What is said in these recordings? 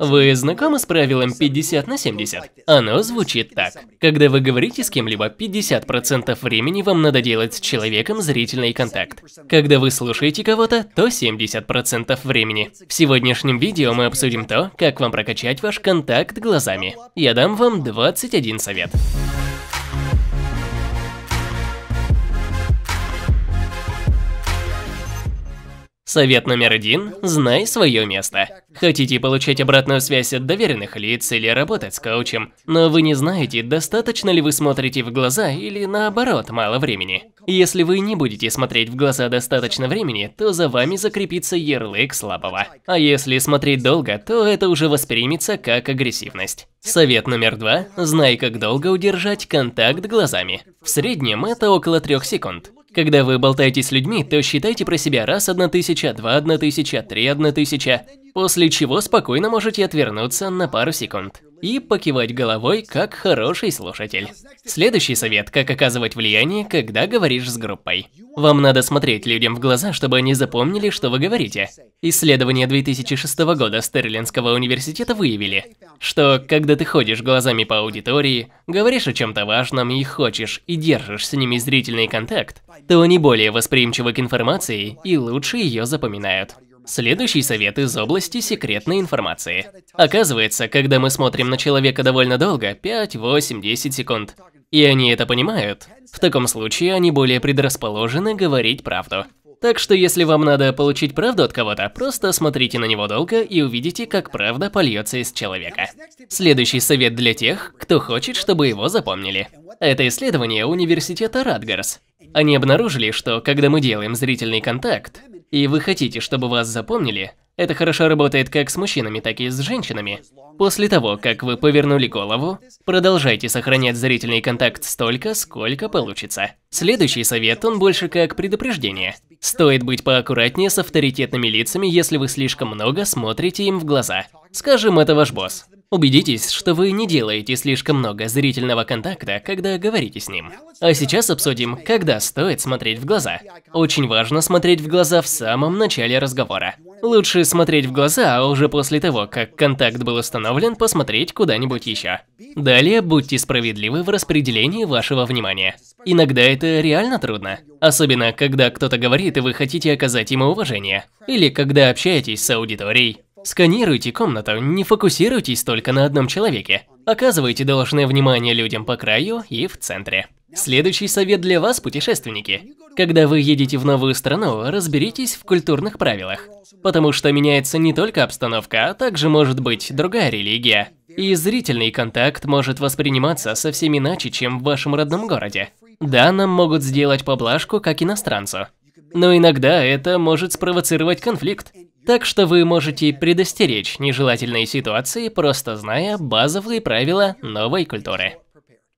Вы знакомы с правилом 50 на 70? Оно звучит так. Когда вы говорите с кем-либо, 50% времени вам надо делать с человеком зрительный контакт. Когда вы слушаете кого-то, то 70% времени. В сегодняшнем видео мы обсудим то, как вам прокачать ваш контакт глазами. Я дам вам 21 совет. Совет номер один – знай свое место. Хотите получать обратную связь от доверенных лиц или работать с коучем, но вы не знаете, достаточно ли вы смотрите в глаза или наоборот, мало времени. Если вы не будете смотреть в глаза достаточно времени, то за вами закрепится ярлык слабого. А если смотреть долго, то это уже воспримется как агрессивность. Совет номер два – знай, как долго удержать контакт глазами. В среднем это около трех секунд. Когда вы болтаете с людьми, то считайте про себя раз одна тысяча, два одна тысяча, три одна тысяча, после чего спокойно можете отвернуться на пару секунд и покивать головой, как хороший слушатель. Следующий совет, как оказывать влияние, когда говоришь с группой. Вам надо смотреть людям в глаза, чтобы они запомнили, что вы говорите. Исследования 2006 года Стерлинского университета выявили, что когда ты ходишь глазами по аудитории, говоришь о чем-то важном и хочешь и держишь с ними зрительный контакт, то они более восприимчивы к информации и лучше ее запоминают. Следующий совет из области секретной информации. Оказывается, когда мы смотрим на человека довольно долго, 5, 8, 10 секунд, и они это понимают, в таком случае они более предрасположены говорить правду. Так что если вам надо получить правду от кого-то, просто смотрите на него долго и увидите, как правда польется из человека. Следующий совет для тех, кто хочет, чтобы его запомнили. Это исследование университета Радгарс. Они обнаружили, что когда мы делаем зрительный контакт, и вы хотите, чтобы вас запомнили, это хорошо работает как с мужчинами, так и с женщинами. После того, как вы повернули голову, продолжайте сохранять зрительный контакт столько, сколько получится. Следующий совет, он больше как предупреждение. Стоит быть поаккуратнее с авторитетными лицами, если вы слишком много смотрите им в глаза. Скажем, это ваш босс. Убедитесь, что вы не делаете слишком много зрительного контакта, когда говорите с ним. А сейчас обсудим, когда стоит смотреть в глаза. Очень важно смотреть в глаза в самом начале разговора. Лучше смотреть в глаза, а уже после того, как контакт был установлен, посмотреть куда-нибудь еще. Далее будьте справедливы в распределении вашего внимания. Иногда это реально трудно. Особенно, когда кто-то говорит, и вы хотите оказать ему уважение. Или когда общаетесь с аудиторией. Сканируйте комнату, не фокусируйтесь только на одном человеке. Оказывайте должное внимание людям по краю и в центре. Следующий совет для вас, путешественники. Когда вы едете в новую страну, разберитесь в культурных правилах. Потому что меняется не только обстановка, а также может быть другая религия. И зрительный контакт может восприниматься совсем иначе, чем в вашем родном городе. Да, нам могут сделать поблажку, как иностранцу. Но иногда это может спровоцировать конфликт. Так что вы можете предостеречь нежелательные ситуации, просто зная базовые правила новой культуры.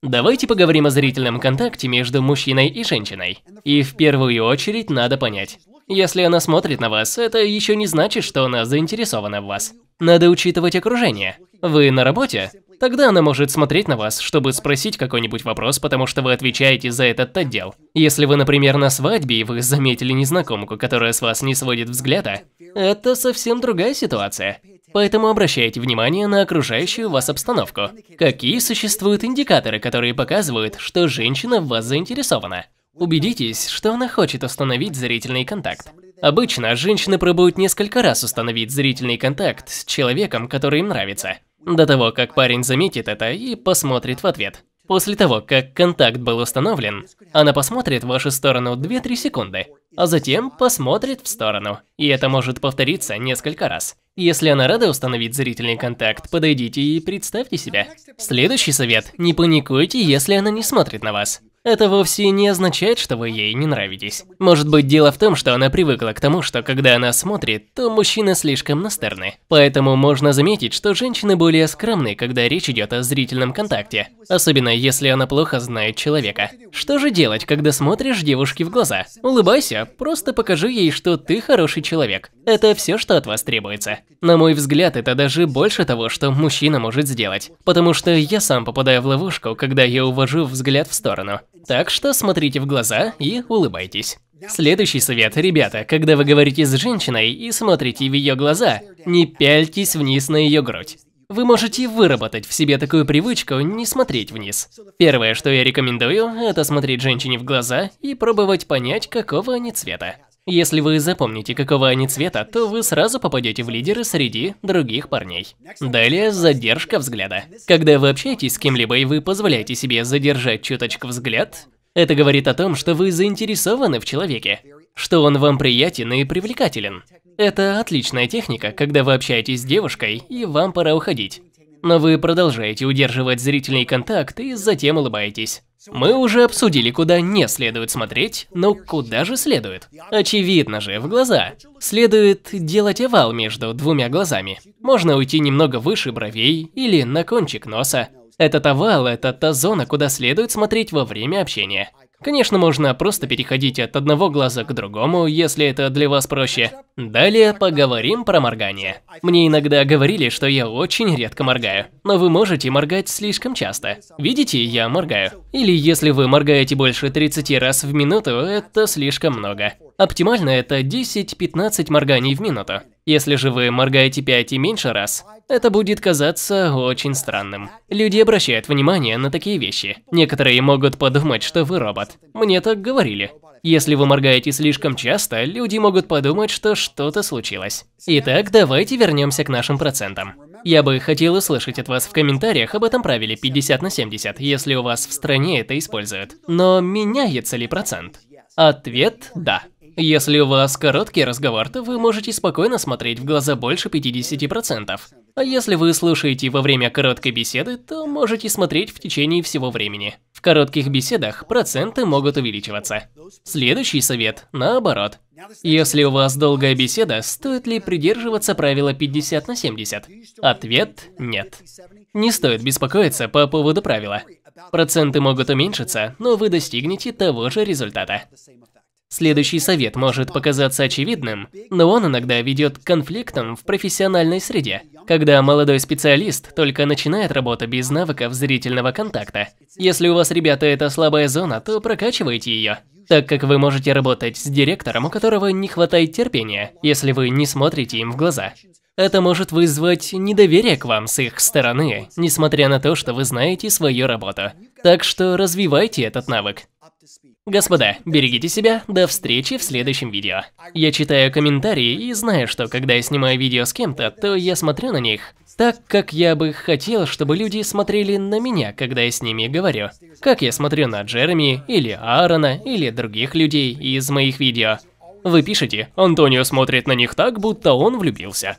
Давайте поговорим о зрительном контакте между мужчиной и женщиной. И в первую очередь надо понять, если она смотрит на вас, это еще не значит, что она заинтересована в вас. Надо учитывать окружение. Вы на работе? Тогда она может смотреть на вас, чтобы спросить какой-нибудь вопрос, потому что вы отвечаете за этот отдел. Если вы, например, на свадьбе, и вы заметили незнакомку, которая с вас не сводит взгляда, это совсем другая ситуация. Поэтому обращайте внимание на окружающую вас обстановку. Какие существуют индикаторы, которые показывают, что женщина в вас заинтересована? Убедитесь, что она хочет установить зрительный контакт. Обычно женщины пробуют несколько раз установить зрительный контакт с человеком, который им нравится. До того, как парень заметит это и посмотрит в ответ. После того, как контакт был установлен, она посмотрит в вашу сторону 2-3 секунды, а затем посмотрит в сторону. И это может повториться несколько раз. Если она рада установить зрительный контакт, подойдите и представьте себя. Следующий совет – не паникуйте, если она не смотрит на вас. Это вовсе не означает, что вы ей не нравитесь. Может быть, дело в том, что она привыкла к тому, что когда она смотрит, то мужчины слишком настырны. Поэтому можно заметить, что женщины более скромны, когда речь идет о зрительном контакте. Особенно, если она плохо знает человека. Что же делать, когда смотришь девушке в глаза? Улыбайся, просто покажи ей, что ты хороший человек. Это все, что от вас требуется. На мой взгляд, это даже больше того, что мужчина может сделать. Потому что я сам попадаю в ловушку, когда я увожу взгляд в сторону. Так что смотрите в глаза и улыбайтесь. Следующий совет, ребята, когда вы говорите с женщиной и смотрите в ее глаза, не пяльтесь вниз на ее грудь. Вы можете выработать в себе такую привычку не смотреть вниз. Первое, что я рекомендую, это смотреть женщине в глаза и пробовать понять, какого они цвета. Если вы запомните, какого они цвета, то вы сразу попадете в лидеры среди других парней. Далее, задержка взгляда. Когда вы общаетесь с кем-либо и вы позволяете себе задержать чуточку взгляд, это говорит о том, что вы заинтересованы в человеке, что он вам приятен и привлекателен. Это отличная техника, когда вы общаетесь с девушкой и вам пора уходить но вы продолжаете удерживать зрительный контакт и затем улыбаетесь. Мы уже обсудили, куда не следует смотреть, но куда же следует? Очевидно же, в глаза. Следует делать овал между двумя глазами. Можно уйти немного выше бровей или на кончик носа. Этот овал – это та зона, куда следует смотреть во время общения. Конечно, можно просто переходить от одного глаза к другому, если это для вас проще. Далее поговорим про моргание. Мне иногда говорили, что я очень редко моргаю, но вы можете моргать слишком часто. Видите, я моргаю. Или если вы моргаете больше 30 раз в минуту, это слишком много. Оптимально это 10-15 морганий в минуту. Если же вы моргаете 5 и меньше раз, это будет казаться очень странным. Люди обращают внимание на такие вещи. Некоторые могут подумать, что вы робот. Мне так говорили. Если вы моргаете слишком часто, люди могут подумать, что что-то случилось. Итак, давайте вернемся к нашим процентам. Я бы хотел услышать от вас в комментариях об этом правиле 50 на 70, если у вас в стране это используют. Но меняется ли процент? Ответ – да. Если у вас короткий разговор, то вы можете спокойно смотреть в глаза больше 50%. А если вы слушаете во время короткой беседы, то можете смотреть в течение всего времени. В коротких беседах проценты могут увеличиваться. Следующий совет – наоборот. Если у вас долгая беседа, стоит ли придерживаться правила 50 на 70? Ответ – нет. Не стоит беспокоиться по поводу правила. Проценты могут уменьшиться, но вы достигнете того же результата. Следующий совет может показаться очевидным, но он иногда ведет к конфликтам в профессиональной среде, когда молодой специалист только начинает работу без навыков зрительного контакта. Если у вас, ребята, это слабая зона, то прокачивайте ее, так как вы можете работать с директором, у которого не хватает терпения, если вы не смотрите им в глаза. Это может вызвать недоверие к вам с их стороны, несмотря на то, что вы знаете свою работу. Так что развивайте этот навык. Господа, берегите себя, до встречи в следующем видео. Я читаю комментарии и знаю, что когда я снимаю видео с кем-то, то я смотрю на них так, как я бы хотел, чтобы люди смотрели на меня, когда я с ними говорю. Как я смотрю на Джереми, или Аарона, или других людей из моих видео. Вы пишете, Антонио смотрит на них так, будто он влюбился.